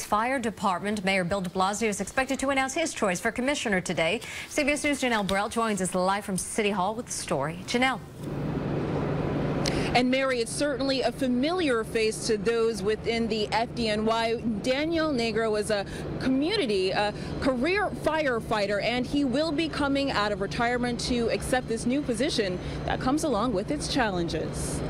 Fire Department Mayor Bill de Blasio is expected to announce his choice for commissioner today. CBS News' Janelle Burrell joins us live from City Hall with the story. Janelle. And Mary, it's certainly a familiar face to those within the FDNY. Daniel Nigro is a community, a career firefighter, and he will be coming out of retirement to accept this new position that comes along with its challenges.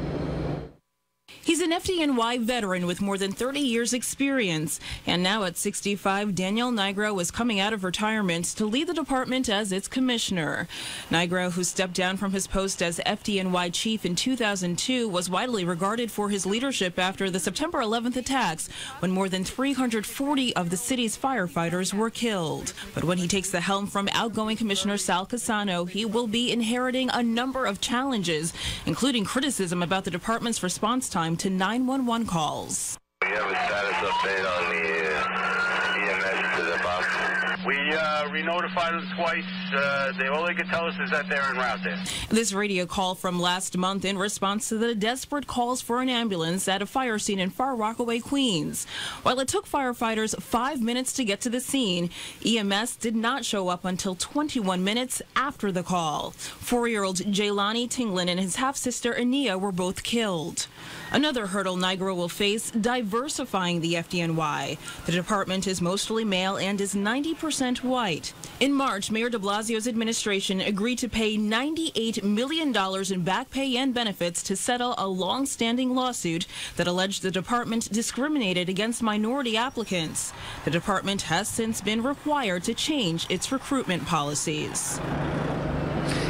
He's an FDNY veteran with more than 30 years experience. And now at 65, Daniel Nigro is coming out of retirement to lead the department as its commissioner. Nigro, who stepped down from his post as FDNY chief in 2002, was widely regarded for his leadership after the September 11th attacks when more than 340 of the city's firefighters were killed. But when he takes the helm from outgoing Commissioner Sal Cassano, he will be inheriting a number of challenges, including criticism about the department's response time time to 911 calls. We have a status update on the uh, EMS to the box. We uh, re-notified them twice. Uh, they, all they could tell us is that they're en route there. This radio call from last month in response to the desperate calls for an ambulance at a fire scene in Far Rockaway, Queens. While it took firefighters five minutes to get to the scene, EMS did not show up until 21 minutes after the call. Four-year-old Jaylani Tinglin and his half-sister Ania were both killed. Another hurdle Nigro will face, diversifying the FDNY. The department is mostly male and is 90% white. In March, Mayor de Blasio's administration agreed to pay $98 million in back pay and benefits to settle a long-standing lawsuit that alleged the department discriminated against minority applicants. The department has since been required to change its recruitment policies.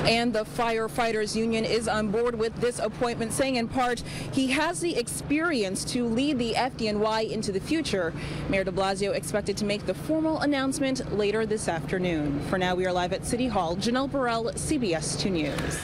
And the firefighters union is on board with this appointment, saying in part he has the experience to lead the FDNY into the future. Mayor de Blasio expected to make the formal announcement later this afternoon. For now, we are live at City Hall. Janelle Burrell, CBS 2 News.